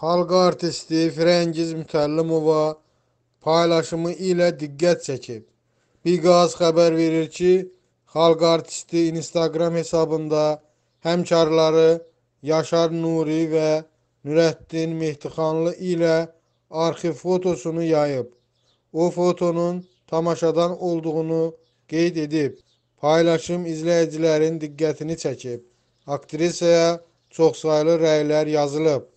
Xalq artisti Firəngiz Mütəllimova paylaşımı ilə diqqət çəkib. Biqaz xəbər verir ki, xalq artisti Instagram hesabında həmkarları Yaşar Nuri və Nurəddin Mehdixanlı ilə arxiv fotosunu yayıb. O fotonun tamaşadan olduğunu qeyd edib. Paylaşım izləyicilərin diqqətini çəkib. Aktrisaya çoxsaylı rəylər yazılıb.